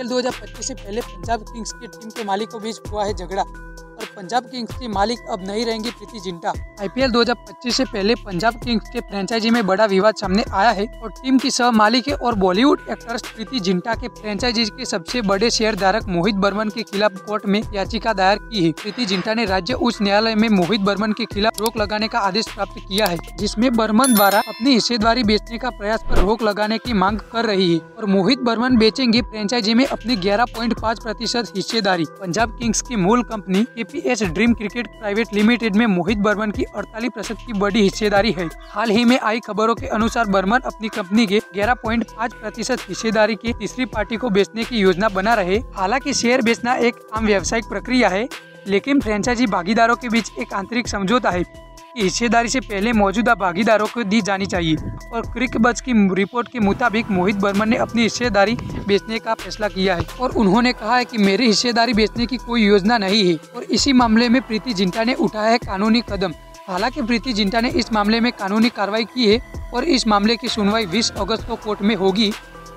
IPL 2025 से पहले Punjab Kings की टीम के मालिक के बीच हुआ है झगड़ा। पंजाब किंग्स की मालिक अब नहीं रहेंगी प्रीति जिंटा। आईपीएल 2025 से पहले पंजाब किंग्स के फ्रेंचाइजी में बड़ा विवाद सामने आया है और टीम की सह मालिक है और बॉलीवुड एक्ट्रेस प्रीति जिंटा के फ्रेंचाइजी के सबसे बड़े शेयर धारक मोहित बर्मन के खिलाफ कोर्ट में याचिका दायर की है। प्रीति जिंटा ने राज्य उच्च न्यायालय में मोहित बर्मन के खिलाफ रोक लगाने का आदेश प्राप्त किया है, जिसमें बर्मन द्वारा अपनी हिस्सेदारी बेचने का प्रयास आरोप रोक लगाने की मांग कर रही है और मोहित बर्मन बेचेंगे फ्रेंचाइजी में अपनी 11.5 प्रतिशत हिस्सेदारी। पंजाब किंग्स की मूल company APS dream cricket private limited में मोहित बर्मन की 48 प्रतिशत की बड़ी हिस्सेदारी है। हाल ही में आई खबरों के अनुसार बर्मन अपनी कंपनी के 11.5 प्रतिशत हिस्सेदारी की तीसरी पार्टी को बेचने की योजना बना रहे। हालाँकि शेयर बेचना एक आम व्यावसायिक प्रक्रिया है, लेकिन फ्रेंचाइजी भागीदारों के बीच एक आंतरिक समझौता है। हिस्सेदारी से पहले मौजूदा भागीदारों को दी जानी चाहिए और क्रिक बज की रिपोर्ट के मुताबिक मोहित बर्मन ने अपनी हिस्सेदारी बेचने का फैसला किया है और उन्होंने कहा है कि मेरी हिस्सेदारी बेचने की कोई योजना नहीं है और इसी मामले में प्रीति जिंटा ने उठाया है कानूनी कदम। हालाँकि प्रीति जिंटा ने इस मामले में कानूनी कार्रवाई की है और इस मामले की सुनवाई 20 अगस्त को कोर्ट में होगी।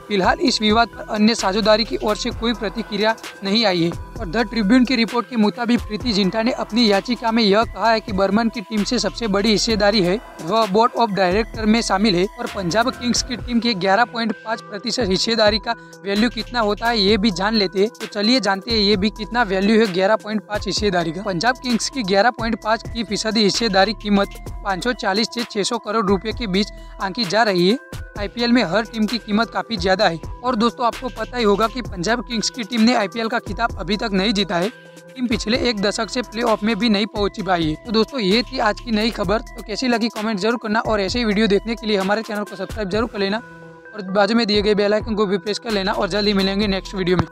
फ़िलहाल इस विवाद पर अन्य साझेदारी की ओर से कोई प्रतिक्रिया नहीं आई है। और द ट्रिब्यून की रिपोर्ट के मुताबिक प्रीति जिंटा ने अपनी याचिका में यह कहा है कि बर्मन की टीम से सबसे बड़ी हिस्सेदारी है, वह बोर्ड ऑफ़ डायरेक्टर में शामिल है और पंजाब किंग्स की टीम के 11.5 प्रतिशत हिस्सेदारी का वैल्यू कितना होता है ये भी जान लेते हैं। तो चलिए जानते हैं ये भी कितना वैल्यू है ग्यारह पॉइंट हिस्सेदारी का। पंजाब किंग्स की ग्यारह की फ़ीसदी हिस्सेदारी कीमत पाँच ऐसी छह सौ करोड़ रूपए के बीच आंकी जा रही है। आईपीएल में हर टीम की कीमत काफ़ी ज़्यादा है। और दोस्तों, आपको पता ही होगा कि पंजाब किंग्स की टीम ने आईपीएल का खिताब अभी तक नहीं जीता है। टीम पिछले एक दशक से प्लेऑफ में भी नहीं पहुँच पाई है। तो दोस्तों, ये थी आज की नई खबर। तो कैसी लगी कमेंट ज़रूर करना और ऐसे ही वीडियो देखने के लिए हमारे चैनल को सब्सक्राइब ज़रूर कर लेना। और बाजू में दिए गए बेलाइकन को भी प्रेस कर लेना और जल्द ही मिलेंगे नेक्स्ट वीडियो में।